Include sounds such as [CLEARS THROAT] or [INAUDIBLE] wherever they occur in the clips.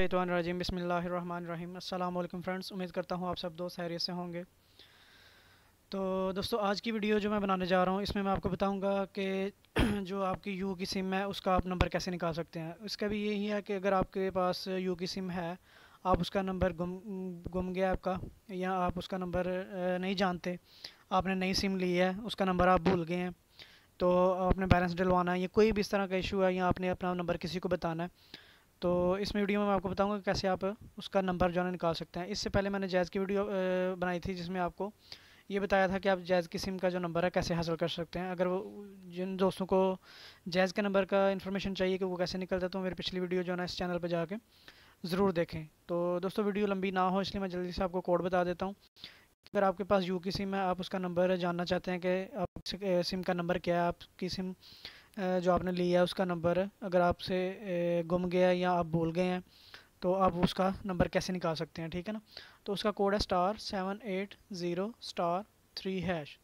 शैतवानरजीम बसमीम अल्लाम फ्रेंड्स, उम्मीद करता हूँ आप सब दोस्त हैरियत से होंगे। तो दोस्तों, आज की वीडियो जो मैं बनाने जा रहा हूँ, इसमें मैं आपको बताऊँगा कि [CLEARS THROAT] जो आपकी यू की सिम है, उसका आप नंबर कैसे निकाल सकते हैं। इसका भी यही है कि अगर आपके पास यू की सिम है, आप उसका नंबर गुम गुम गया आपका, या आप उसका नंबर नहीं जानते, आपने नई सिम ली है, उसका नंबर आप भूल गए हैं तो आपने बैलेंस डलवाना है, या कोई भी इस तरह का इशू है, या आपने अपना नंबर किसी को बताना है तो इस वीडियो में मैं आपको बताऊँगा कैसे आप उसका नंबर जो है निकाल सकते हैं। इससे पहले मैंने जैज़ की वीडियो बनाई थी जिसमें आपको ये बताया था कि आप जैज़ की सिम का जो नंबर है कैसे हासिल कर सकते हैं। अगर वो, जिन दोस्तों को जैज़ के नंबर का इन्फॉर्मेशन चाहिए कि वो कैसे निकलता है तो मेरी पिछली वीडियो जो है ना इस चैनल पर जाके ज़रूर देखें। तो दोस्तों, वीडियो लंबी ना हो, इसलिए मैं जल्दी से आपको कोड बता देता हूँ। अगर आपके पास यू की सिम है, आप उसका नंबर जानना चाहते हैं कि आप सिम का नंबर क्या है, आपकी सिम जो आपने लिया है, उसका नंबर अगर आपसे गुम गया या आप भूल गए हैं तो आप उसका नंबर कैसे निकाल सकते हैं, ठीक है ना? तो उसका कोड है star seven eight zero star three hash.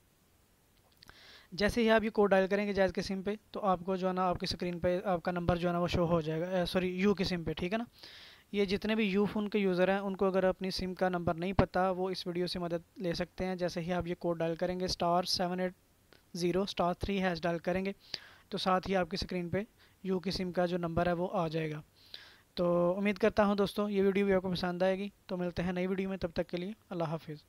जैसे ही आप ये कोड डायल करेंगे जैज़ के सिम पे तो आपको जो है ना, आपकी स्क्रीन पे आपका नंबर जो है ना, वो शो हो जाएगा। सॉरी, यू के सिम पे, ठीक है ना? ये जितने भी यू फ़ोन के यूज़र हैं, उनको अगर अपनी सिम का नंबर नहीं पता, वो इस वीडियो से मदद ले सकते हैं। जैसे ही आप ये कोड डायल करेंगे, star seven eight zero star three hash dial करेंगे तो साथ ही आपकी स्क्रीन पे यू की सिम का जो नंबर है वो आ जाएगा। तो उम्मीद करता हूँ दोस्तों, ये वीडियो भी आपको पसंद आएगी। तो मिलते हैं नई वीडियो में, तब तक के लिए अल्लाह हाफिज़।